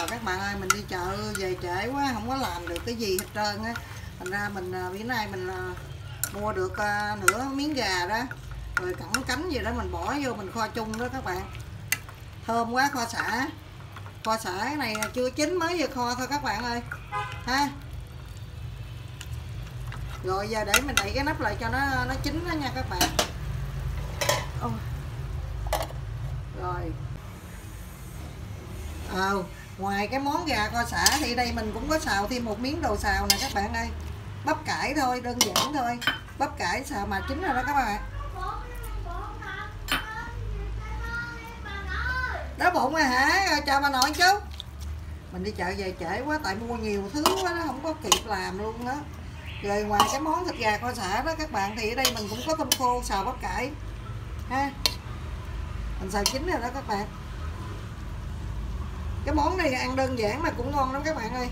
rồi các bạn ơi, mình đi chợ, về trễ quá, không có làm được cái gì hết trơn á. Thành ra mình ờ, bữa nay mình ờ, mua được nửa miếng gà đó, rồi cẳng cánh gì đó mình bỏ vô mình kho chung đó các bạn. Thơm quá kho xả. Kho xả cái này chưa chín mới vừa kho thôi các bạn ơi. Ha? Rồi, giờ để mình đậy cái nắp lại cho nó nó chín đó nha các bạn. Ôi. rồi. Ờ ngoài cái món gà kho xả thì đây mình cũng có xào thêm một miếng đồ xào nè các bạn ơi. Bắp cải thôi, đơn giản thôi. Bắp cải xào mà chín rồi đó các bạn. Đói bụng rồi hả? Chào bà nội chú mình đi chợ về trễ quá, tại mua nhiều thứ quá nó không có kịp làm luôn đó rồi ngoài cái món thịt gà kho xả đó các bạn, thì ở đây mình cũng có tôm khô, xào bắp cải. Ha? Mình xào chín rồi đó các bạn cái món này ăn đơn giản mà cũng ngon lắm các bạn ơi.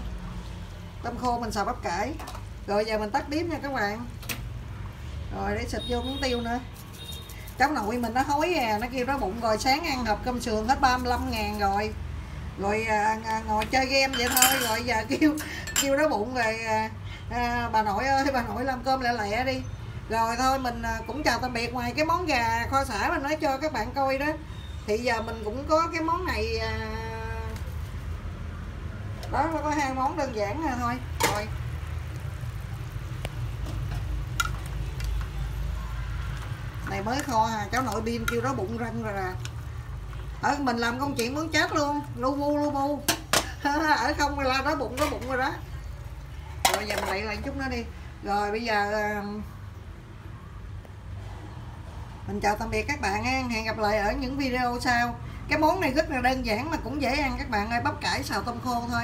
Tôm khô mình xào bắp cải. Rồi giờ mình tắt bếp nha các bạn. Rồi để xịt vô miếng tiêu nữa. Cháu nội mình nó hối à nó kêu nó bụng rồi. Sáng ăn hộp cơm sườn hết 35 ngàn rồi. Rồi à, à, ngồi chơi game vậy thôi. Rồi giờ kêu kêu nó bụng rồi à, à, bà nội ơi bà nội làm cơm lẹ lẹ đi. Rồi thôi mình à, cũng chào tạm biệt ngoài cái món gà kho sả mình nói cho các bạn coi đó. Thì giờ mình cũng có cái món này à, đó nó có hai món đơn giản này thôi. Rồi. Này mới kho à cháu nội pin kêu đó bụng răng rồi à. Ở mình làm công chuyện muốn chết luôn, lu bu lu bu. Ở không là đó bụng đó bụng rồi đó. Rồi giờ mình đậy lại chút nữa đi. Rồi bây giờ ờ, mình chào tạm biệt các bạn hẹn gặp lại ở những video sau cái món này rất là đơn giản mà cũng dễ ăn. Các bạn ơi, bắp cải xào tôm khô thôi.